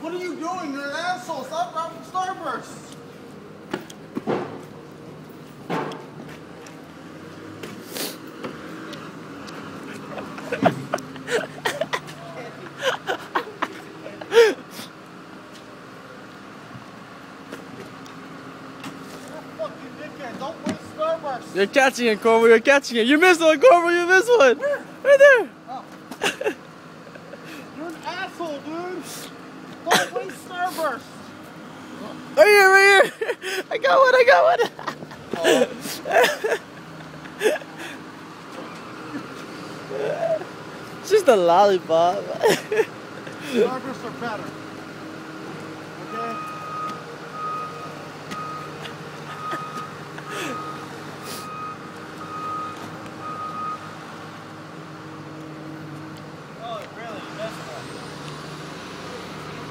What are you doing? You're an asshole. Stop grabbing Starburst. Fucking dickhead, don't you're catching it, Corvo. You're catching it. You missed one, Corvo. You missed one. Right there. You're an asshole, dude. Don't waste Starburst. Right here, right here. I got one. I got one. it's just a lollipop. Starbursts are better.